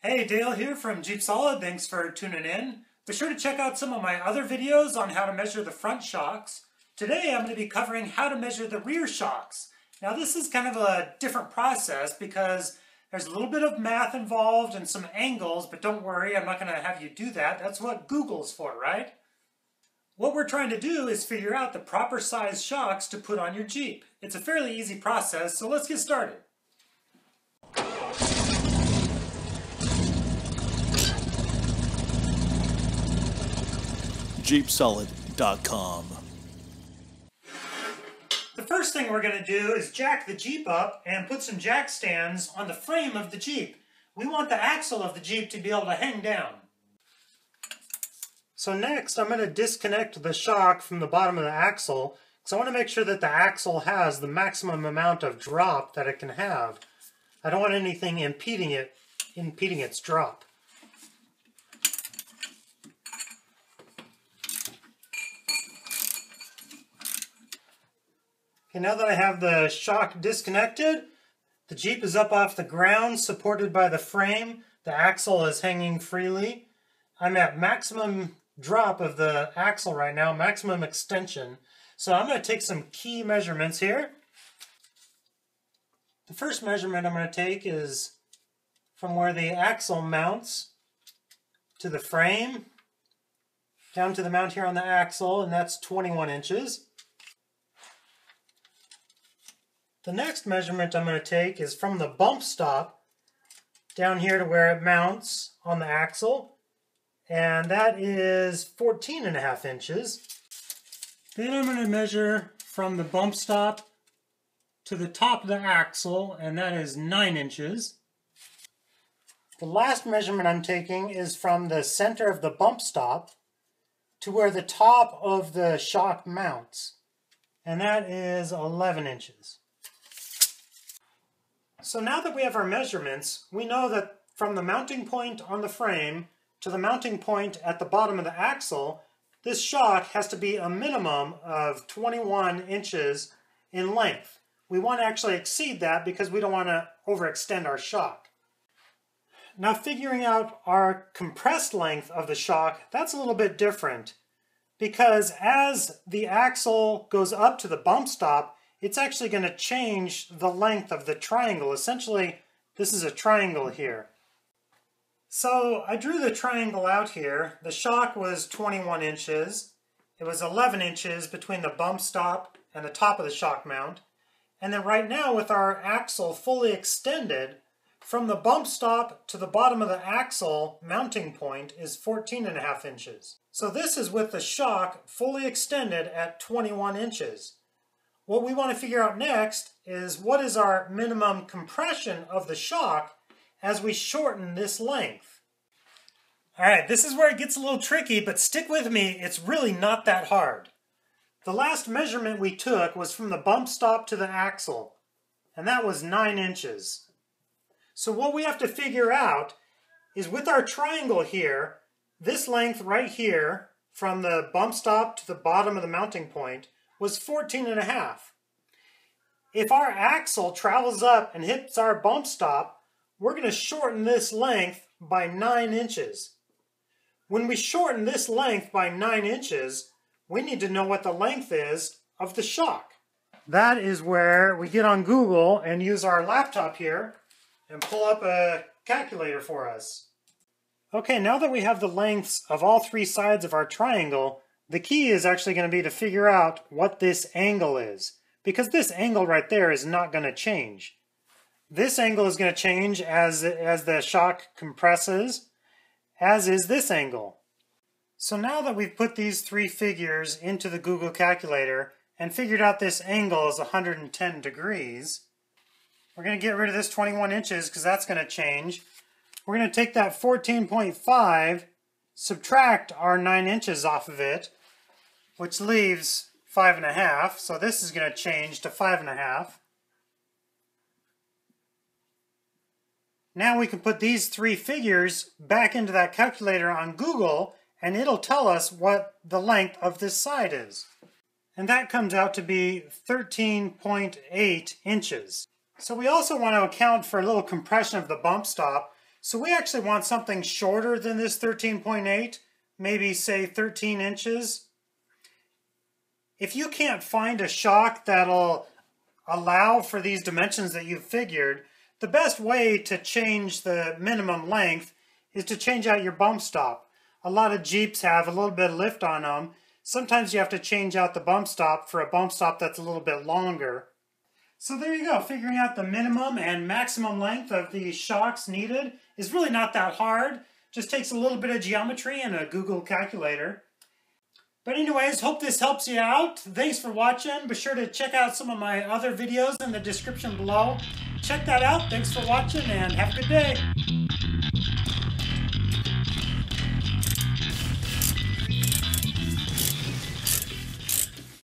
Hey, Dale here from Jeep Solid. Thanks for tuning in. Be sure to check out some of my other videos on how to measure the front shocks. Today I'm going to be covering how to measure the rear shocks. Now this is kind of a different process because there's a little bit of math involved and some angles, but don't worry, I'm not going to have you do that. That's what Google's for, right? What we're trying to do is figure out the proper size shocks to put on your Jeep. It's a fairly easy process, so let's get started. JeepSolid.com. The first thing we're going to do is jack the Jeep up and put some jack stands on the frame of the Jeep. We want the axle of the Jeep to be able to hang down. So next I'm going to disconnect the shock from the bottom of the axle because I want to make sure that the axle has the maximum amount of drop that it can have. I don't want anything impeding it, impeding its drop. Okay, now that I have the shock disconnected, the Jeep is up off the ground, supported by the frame. The axle is hanging freely. I'm at maximum drop of the axle right now, maximum extension. So I'm going to take some key measurements here. The first measurement I'm going to take is from where the axle mounts to the frame, down to the mount here on the axle, and that's 21 inches. The next measurement I'm going to take is from the bump stop down here to where it mounts on the axle, and that is 14 and a half inches. Then I'm going to measure from the bump stop to the top of the axle, and that is 9 inches. The last measurement I'm taking is from the center of the bump stop to where the top of the shock mounts, and that is 11 inches. So now that we have our measurements, we know that from the mounting point on the frame to the mounting point at the bottom of the axle, this shock has to be a minimum of 21 inches in length. We want to actually exceed that because we don't want to overextend our shock. Now figuring out our compressed length of the shock, that's a little bit different because as the axle goes up to the bump stop, it's actually going to change the length of the triangle. Essentially, this is a triangle here. So I drew the triangle out here. The shock was 21 inches. It was 11 inches between the bump stop and the top of the shock mount. And then right now with our axle fully extended, from the bump stop to the bottom of the axle mounting point is 14 and a half inches. So this is with the shock fully extended at 21 inches. What we want to figure out next is what is our minimum compression of the shock as we shorten this length. All right, this is where it gets a little tricky, but stick with me, it's really not that hard. The last measurement we took was from the bump stop to the axle, and that was 9 inches. So what we have to figure out is with our triangle here, this length right here, from the bump stop to the bottom of the mounting point, was 14 and a half. If our axle travels up and hits our bump stop, we're going to shorten this length by 9 inches. When we shorten this length by 9 inches, we need to know what the length is of the shock. That is where we get on Google and use our laptop here and pull up a calculator for us. Okay, now that we have the lengths of all three sides of our triangle, the key is actually going to be to figure out what this angle is, because this angle right there is not going to change. This angle is going to change as, as the shock compresses, as is this angle. So now that we've put these three figures into the Google calculator and figured out this angle is 110 degrees, we're going to get rid of this 21 inches because that's going to change. We're going to take that 14.5, subtract our 9 inches off of it, which leaves five and a half. So this is going to change to five and a half. Now we can put these three figures back into that calculator on Google and it'll tell us what the length of this side is. And that comes out to be 13.8 inches. So we also want to account for a little compression of the bump stop So we actually want something shorter than this 13.8, maybe say 13 inches. If you can't find a shock that'll allow for these dimensions that you've figured, the best way to change the minimum length is to change out your bump stop. A lot of Jeeps have a little bit of lift on them. Sometimes you have to change out the bump stop for a bump stop that's a little bit longer. So there you go, figuring out the minimum and maximum length of the shocks needed is really not that hard. Just takes a little bit of geometry and a Google calculator. But anyways, hope this helps you out. Thanks for watching. Be sure to check out some of my other videos in the description below. Check that out. Thanks for watching and have a good day.